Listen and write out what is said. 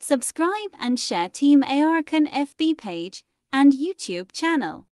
subscribe and share Team Aorcan FB page and YouTube channel.